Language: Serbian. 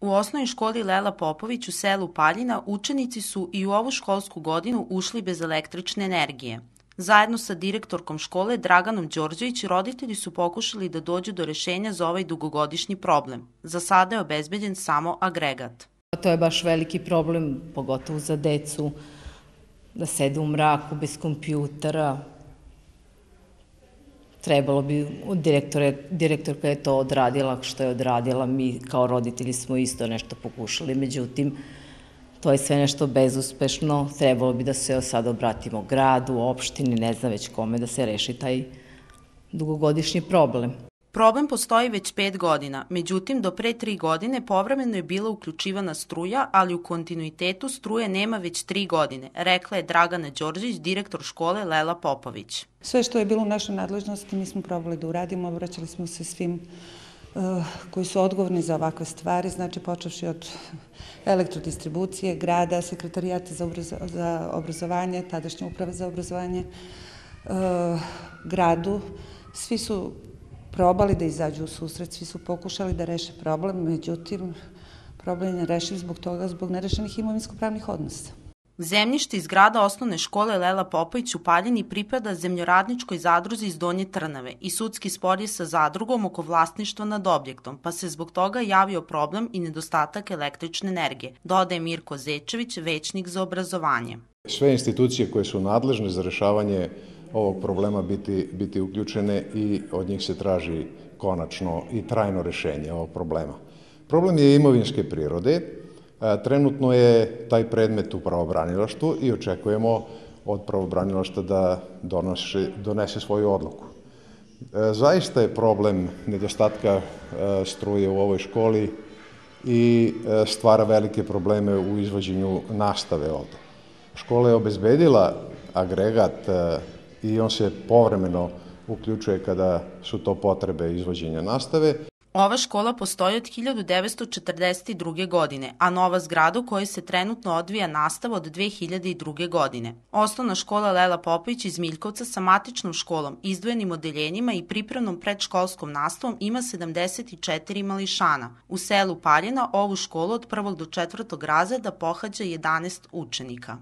U osnovnoj školi Lela Popović u selu Paljina učenici su i u ovu školsku godinu ušli bez električne energije. Zajedno sa direktorkom škole Draganom Đorđević roditelji su pokušali da dođu do rešenja za ovaj dugogodišnji problem. Za sada je obezbeđen samo agregat. To je baš veliki problem, pogotovo za decu, da sede u mraku bez kompjutera, trebalo bi, direktore, direktorka je to odradila što je odradila, mi kao roditelji smo isto nešto pokušali, međutim, to je sve nešto bezuspešno, trebalo bi da se sad obratimo gradu, opštini, ne znam već kome, da se reši taj dugogodišnji problem. Problem postoji već pet godina, međutim do pre tri godine povremeno je bila uključivana struja, ali u kontinuitetu struje nema već tri godine, rekla je Dragana Đorđević, direktor škole Lela Popović. Sve što je bilo u našoj nadležnosti mi smo probali da uradimo, obraćali smo se svim uh, koji su odgovorni za ovakve stvari, znači počevši od elektrodistribucije, grada, sekretarijata za, obrazo, za obrazovanje, tadašnje uprave za obrazovanje, uh, gradu, svi su probali da izađu u susret, svi su pokušali da reše problem, međutim, problem je rešiv zbog toga, zbog nerešenih imovinsko-pravnih odnosa. Zemljište iz grada osnovne škole Lela Popović u Paljini pripada zemljoradničkoj zadruzi iz Donje Trnave i sudski spor je sa zadrugom oko vlasništva nad objektom, pa se zbog toga javio problem i nedostatak električne energije, dodaje Mirko Zečević, većnik za obrazovanje. Sve institucije koje su nadležne za rešavanje ovog problema biti, biti uključene i od njih se traži konačno i trajno rešenje ovog problema. Problem je imovinske prirode. E, trenutno je taj predmet u pravobranilaštvu i očekujemo od pravobranilašta da donose, donese svoju odluku. E, zaista je problem nedostatka e, struje u ovoj školi i stvara velike probleme u izvođenju nastave ovde. Škola je obezbedila agregat i on se povremeno uključuje kada su to potrebe izvođenja nastave. Ova škola postoji od 1942. godine, a nova zgrada u kojoj se trenutno odvija nastava od 2002. godine. Osnovna škola Lela Popović iz Miljkovca sa matičnom školom, izdvojenim odeljenjima i pripremnom predškolskom nastavom ima 74 mališana. U selu Paljena ovu školu od prvog do četvrtog razreda pohađa 11 učenika.